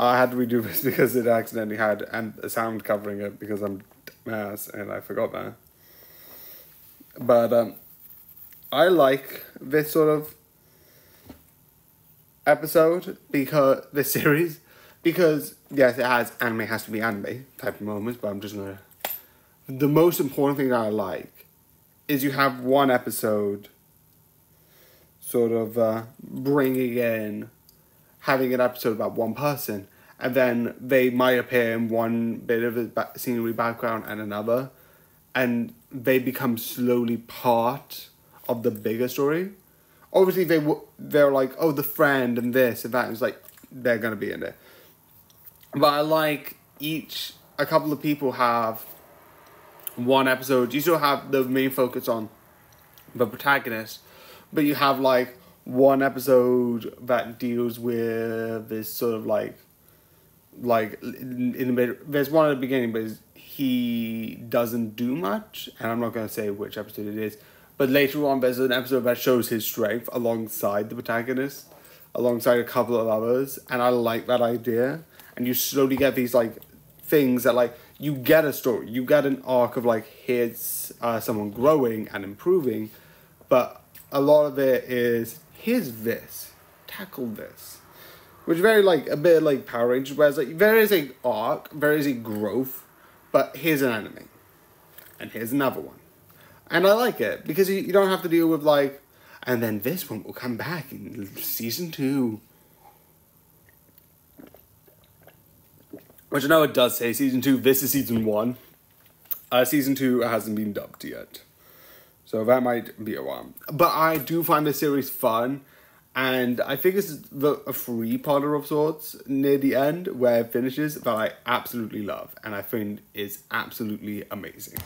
I had to redo this because it accidentally had and a sound covering it because I'm ass and I forgot that. But um, I like this sort of episode because this series because yes, it has anime has to be anime type of moments, but I'm just gonna. The most important thing that I like is you have one episode sort of uh, bringing in having an episode about one person and then they might appear in one bit of the scenery background and another and they become slowly part of the bigger story. Obviously they w- they're like oh the friend and this and that is like they're gonna be in it. But i like each a couple of people have one episode. You still have the main focus on the protagonist but you have like one episode that deals with this sort of like like in, the mid there's one at the beginning but he doesn't do much and i'm not going to say which episode it is but later on there's an episode that shows his strength alongside the protagonist alongside a couple of others and i like that idea and you slowly get these like things that like you get a story you get an arc of like here's uh, someone growing and improving but a lot of it is here's this, tackle this. Which very like a bit like Power Rangers, where it's like there is a arc, there is a growth, but here's an enemy. And here's another one. And I like it because you, you don't have to deal with like and then this one will come back in season two. Which I know it does say season two, this is season one. Uh, season two hasn't been dubbed yet. So that might be a one. But I do find the series fun. And I think it's the, a free potter of sorts near the end where it finishes that I absolutely love and I think is absolutely amazing.